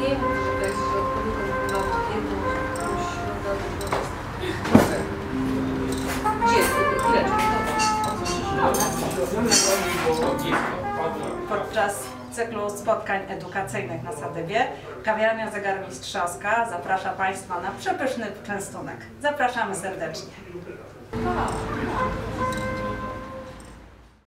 nie to jest Podczas cyklu spotkań edukacyjnych na Sadywie kawiarnia Zegarmistrzaska zaprasza Państwa na przepyszny częstunek. Zapraszamy serdecznie.